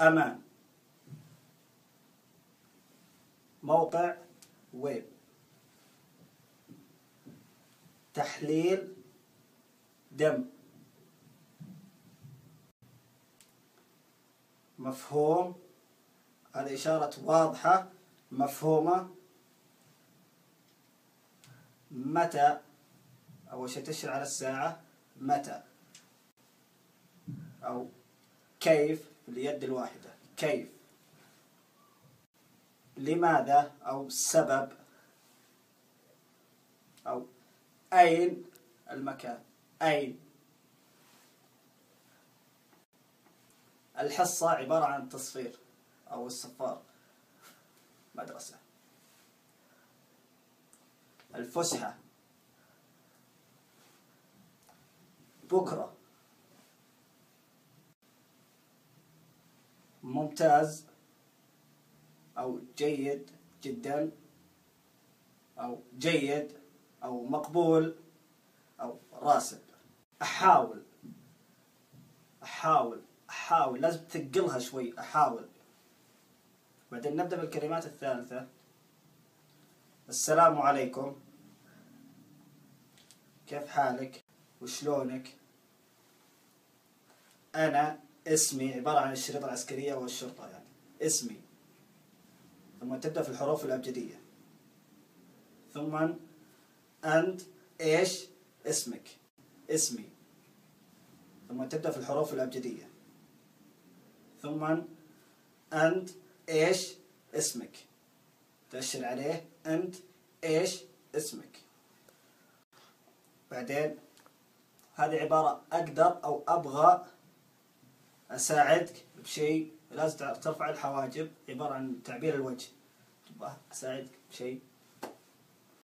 أمان موقع ويب. تحليل دم. مفهوم. هذه إشارة واضحة. مفهومة. متى؟ أول شيء تشير على الساعة. متى؟ أو كيف؟ باليد الواحدة. كيف؟ لماذا؟ أو سبب. أو أين المكان؟ أين؟ الحصة عبارة عن تصفير أو الصفار مدرسة. الفسحة. بكرة. ممتاز أو جيد جدا أو جيد أو مقبول أو راسب. أحاول. أحاول. أحاول. لازم تثقلها شوي. أحاول. بعدين نبدأ بالكلمات الثالثة. السلام عليكم. كيف حالك؟ وشلونك؟ أنا اسمي عبارة عن الشريطة العسكرية والشرطة يعني. اسمي. ثم تبدأ في الحروف الأبجدية. ثم أنت إيش؟ اسمك. اسمي. ثم تبدأ في الحروف الأبجدية. ثم أنت إيش؟ اسمك. تأشر عليه أنت إيش؟ اسمك. بعدين هذه عبارة أقدر أو أبغى أساعدك بشيء. لازم ترفع الحواجب عبارة عن تعبير الوجه. تبغى أساعدك بشيء.